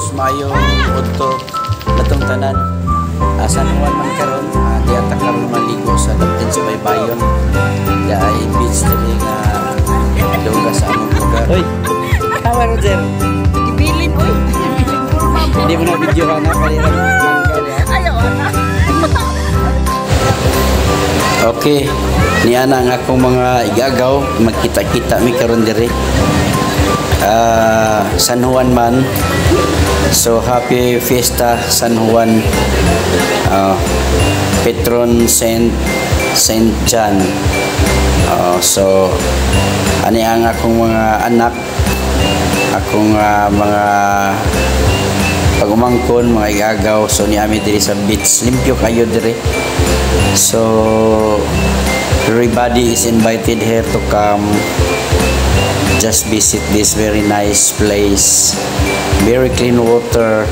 Diyos, mayo udto natong tanan. Uh, San Juan man karon, uh, di ata karon maligo sa Laptin sa Baybayon. Di ay beach dali nga lugar sa among lugar. Hoy, tawa Roger. Ibilin, uy. Hindi mo na video ka na kanina. Ayaw, ana. Okay, niya na ang akong mga igagaw, magkita-kita mi karon dire. Ah, San Juan man. So happy fiesta San Juan. Ah, Petron Saint Saint John. Ah, so ani ang akong mga anak akong ah, mga pagumangkon mga igagaw so ni ami diri sa beach limpyo kayo diri so everybody is invited here to come just visit this very nice place. Very clean water